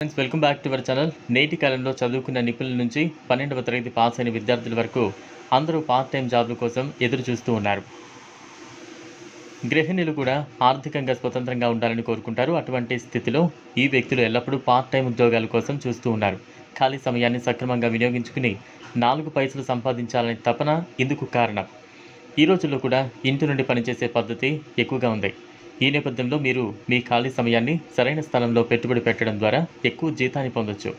Friends welcome back to our channel నేటి కాలంలో చదువుకున్న నిపుణుల నుంచి పన్నెండవ తరగతి పాస్ అయిన విద్యార్థుల వరకు అందరూ పార్ట్ టైం జాబ్ల కోసం ఎదురు చూస్తూ ఉన్నారు. గృహిణులు కూడా ఆర్థికంగా స్వతంత్రంగా ఉండాలని కోరుకుంటారు. అటువంటి స్థితిలో ఈ వ్యక్తులు ఎల్లప్పుడూ పార్ట్ టైం ఉద్యోగాల కోసం చూస్తూ ఉన్నారు. ఖాళీ సమయాన్ని సక్రమంగా వినియోగించుకుని నాలుగు పైసలు సంపాదించాలనే తపన ఇందుకు కారణం. ఈ రోజుల్లో కూడా ఇంటి నుండి పనిచేసే పద్ధతి ఎక్కువగా ఉంది. ఈ నేపథ్యంలో మీరు మీ ఖాళీ సమయాన్ని సరైన స్థలంలో పెట్టుబడి పెట్టడం ద్వారా ఎక్కువ జీతాన్ని పొందొచ్చు.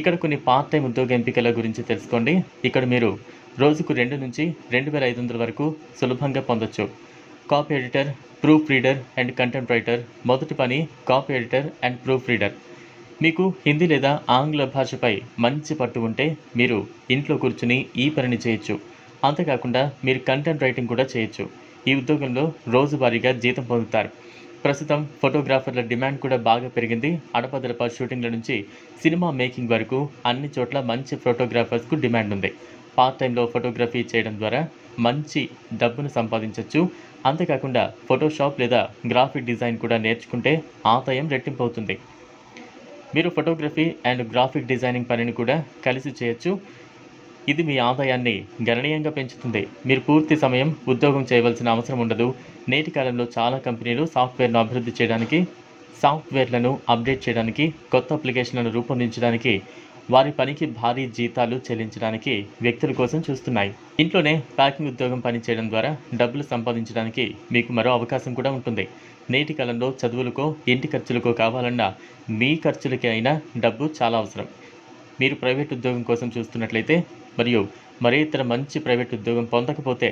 ఇక్కడ కొన్ని పార్ట్ టైం ఉద్యోగ ఎంపికల గురించి తెలుసుకోండి. ఇక్కడ మీరు రోజుకు రెండు నుంచి రెండు వేల ఐదు వందల వరకు సులభంగా పొందొచ్చు. Copy editor proof reader and content writer మొదటి పని copy editor and proof reader మీకు హిందీ లేదా ఆంగ్ల భాషపై మంచి పట్టు ఉంటే మీరు ఇంట్లో కూర్చుని ఈ పనిని చేయొచ్చు. అంతేకాకుండా మీరు కంటెంట్ రైటింగ్ కూడా చేయొచ్చు. ఈ ఉద్యోగంలో రోజువారీగా జీతం పొందుతారు. ప్రస్తుతం ఫోటోగ్రాఫర్ల డిమాండ్ కూడా బాగా పెరిగింది. అడపదడప షూటింగ్ల నుంచి సినిమా మేకింగ్ వరకు అన్ని చోట్ల మంచి ఫోటోగ్రాఫర్స్కు డిమాండ్ ఉంది. పార్ట్ టైంలో ఫోటోగ్రఫీ చేయడం ద్వారా మంచి డబ్బును సంపాదించవచ్చు అంతేకాకుండా ఫోటోషాప్ లేదా గ్రాఫిక్ డిజైన్ కూడా నేర్చుకుంటే ఆదాయం రెట్టింపు అవుతుంది మీరు ఫోటోగ్రఫీ అండ్ గ్రాఫిక్ డిజైనింగ్ పనిని కూడా కలిసి చేయొచ్చు. ఇది మీ ఆదాయాన్ని గణనీయంగా పెంచుతుంది. మీరు పూర్తి సమయం ఉద్యోగం చేయవలసిన అవసరం ఉండదు. నేటి కాలంలో చాలా కంపెనీలు సాఫ్ట్వేర్ను అభివృద్ధి చేయడానికి సాఫ్ట్వేర్లను అప్డేట్ చేయడానికి కొత్త అప్లికేషన్లను రూపొందించడానికి వారి పనికి భారీ జీతాలు చెల్లించడానికి వ్యక్తుల కోసం చూస్తున్నాయి. ఇంట్లోనే ప్యాకింగ్ ఉద్యోగం పనిచేయడం ద్వారా డబ్బులు సంపాదించడానికి మీకు మరో అవకాశం కూడా ఉంటుంది. నేటి కాలంలో చదువులకో ఇంటి ఖర్చులకో కావాలన్నా మీ ఖర్చులకి అయినా డబ్బు చాలా అవసరం. మీరు ప్రైవేట్ ఉద్యోగం కోసం చూస్తున్నట్లయితే మరియు మరే ఇతర మంచి ప్రైవేట్ ఉద్యోగం పొందకపోతే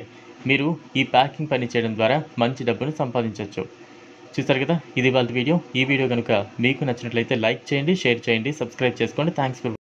మీరు ఈ ప్యాకింగ్ పని చేయడం ద్వారా మంచి డబ్బును సంపాదించవచ్చు. చూస్తారు కదా? ఇది వాళ్ళ వీడియో. ఈ వీడియో కనుక మీకు నచ్చినట్లయితే లైక్ చేయండి షేర్ చేయండి సబ్స్క్రైబ్ చేసుకోండి. Thanks for